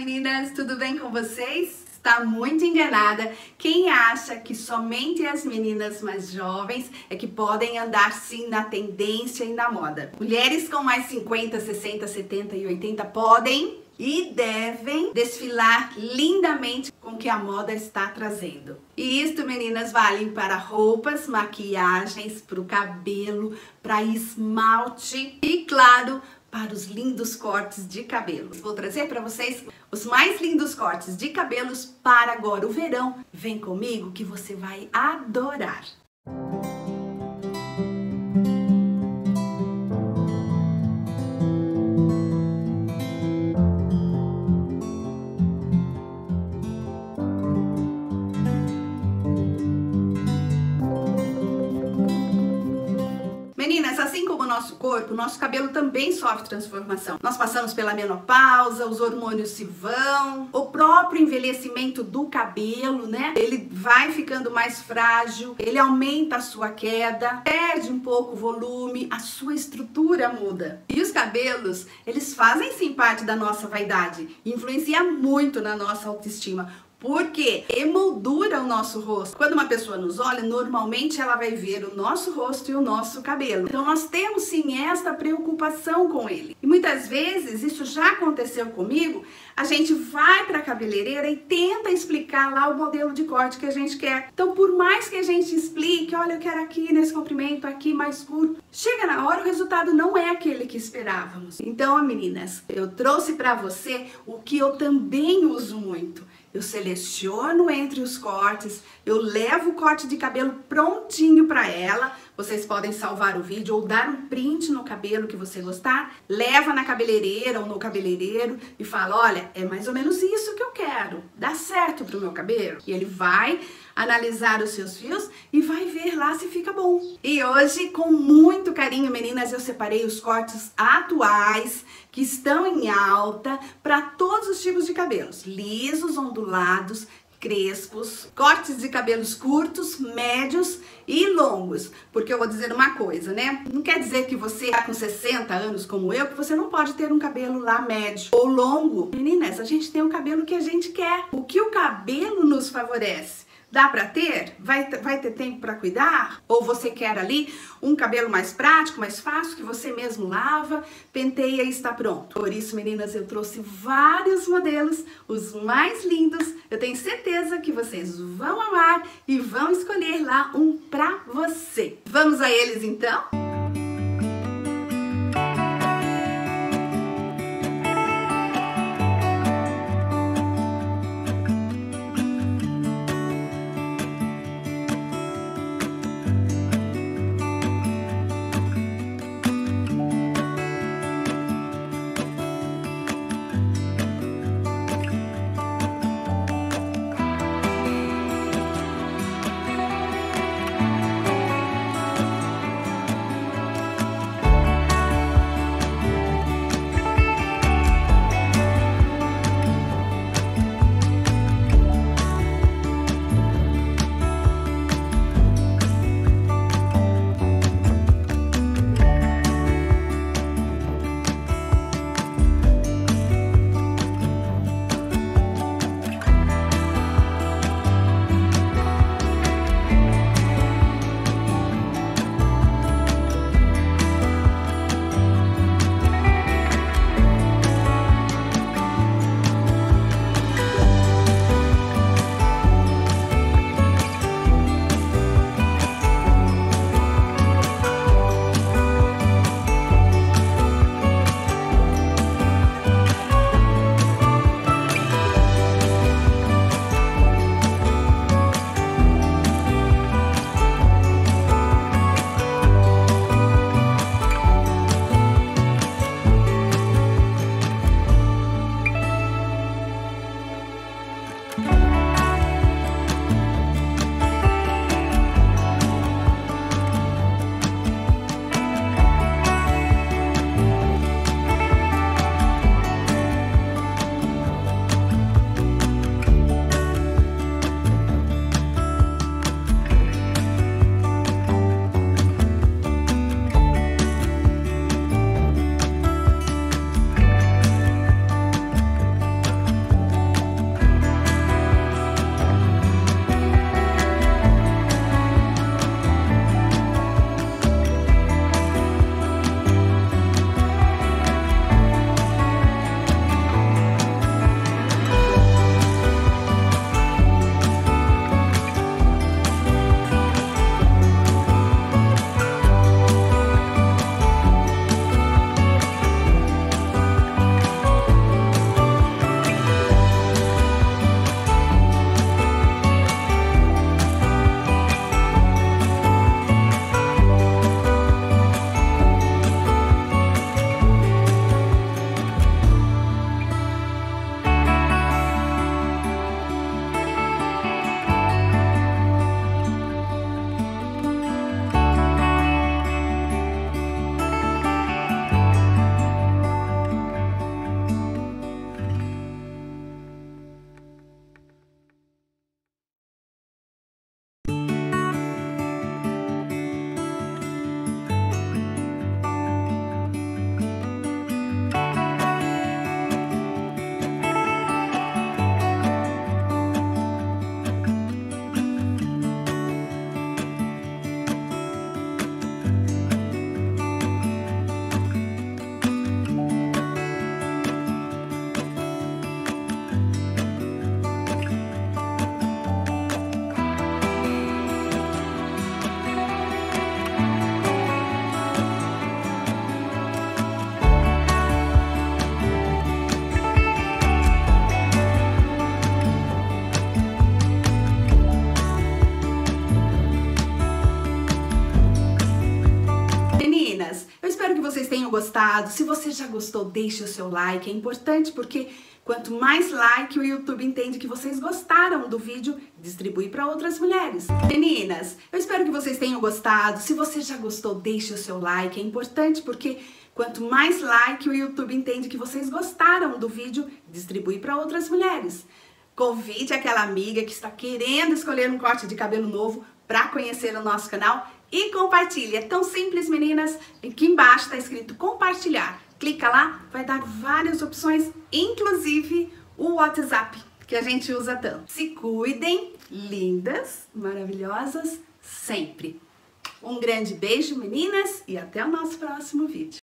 meninas, tudo bem com vocês? Está muito enganada quem acha que somente as meninas mais jovens é que podem andar sim na tendência e na moda. Mulheres com mais 50, 60, 70 e 80 podem e devem desfilar lindamente com o que a moda está trazendo. E isto, meninas, valem para roupas, maquiagens, para o cabelo, para esmalte e, claro, para os lindos cortes de cabelos. Vou trazer para vocês os mais lindos cortes de cabelos para agora o verão. Vem comigo que você vai adorar. nosso corpo, o nosso cabelo também sofre transformação. Nós passamos pela menopausa, os hormônios se vão, o próprio envelhecimento do cabelo, né? Ele vai ficando mais frágil, ele aumenta a sua queda, perde um pouco o volume, a sua estrutura muda. E os cabelos, eles fazem sim parte da nossa vaidade, influencia muito na nossa autoestima porque emoldura o nosso rosto. Quando uma pessoa nos olha, normalmente ela vai ver o nosso rosto e o nosso cabelo. Então nós temos sim esta preocupação com ele. E muitas vezes, isso já aconteceu comigo, a gente vai para a cabeleireira e tenta explicar lá o modelo de corte que a gente quer. Então, por mais que a gente explique, olha, eu quero aqui nesse comprimento, aqui mais curto, chega na hora o resultado não é aquele que esperávamos. Então, meninas, eu trouxe para você o que eu também uso muito eu seleciono entre os cortes, eu levo o corte de cabelo prontinho para ela. Vocês podem salvar o vídeo ou dar um print no cabelo que você gostar, leva na cabeleireira ou no cabeleireiro e fala: "Olha, é mais ou menos isso que eu quero. Dá certo pro meu cabelo?". E ele vai analisar os seus fios e vai ver lá se fica bom. E hoje, com muito carinho, meninas, eu separei os cortes atuais que estão em alta para todos os tipos de cabelos, lisos, ondulados, crespos, cortes de cabelos curtos, médios e longos. Porque eu vou dizer uma coisa, né? Não quer dizer que você tá com 60 anos como eu, que você não pode ter um cabelo lá médio ou longo. Meninas, a gente tem o cabelo que a gente quer. O que o cabelo nos favorece? Dá para ter? Vai, vai ter tempo para cuidar? Ou você quer ali um cabelo mais prático, mais fácil, que você mesmo lava, penteia e está pronto? Por isso, meninas, eu trouxe vários modelos, os mais lindos. Eu tenho certeza que vocês vão amar e vão escolher lá um para você. Vamos a eles então? Gostado. Se você já gostou, deixe o seu like. É importante porque quanto mais like o YouTube entende que vocês gostaram do vídeo, distribui para outras mulheres. Meninas, eu espero que vocês tenham gostado. Se você já gostou, deixe o seu like. É importante porque quanto mais like o YouTube entende que vocês gostaram do vídeo, distribui para outras mulheres. Convide aquela amiga que está querendo escolher um corte de cabelo novo para conhecer o nosso canal e compartilhe. É tão simples, meninas. Aqui embaixo está escrito compartilhar. Clica lá, vai dar várias opções, inclusive o WhatsApp, que a gente usa tanto. Se cuidem, lindas, maravilhosas, sempre. Um grande beijo, meninas, e até o nosso próximo vídeo.